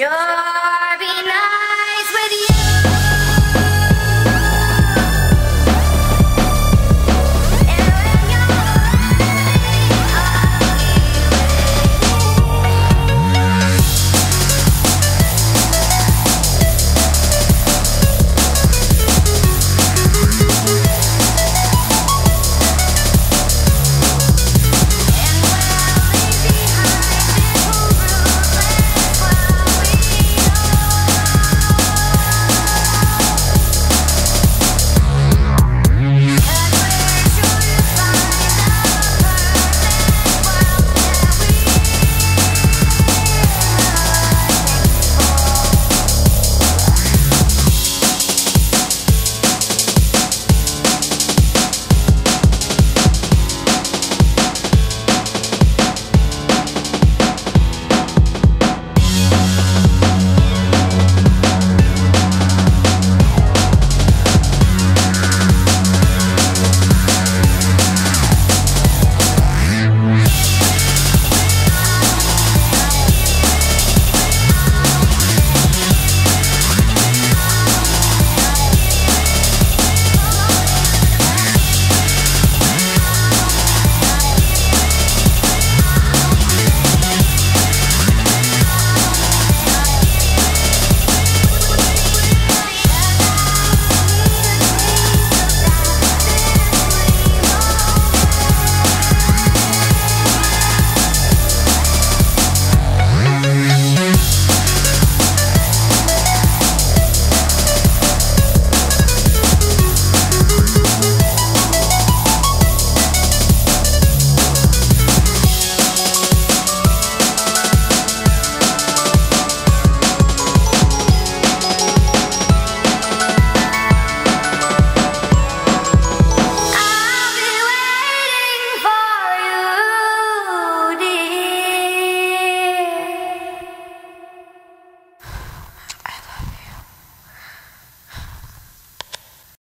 Yeah.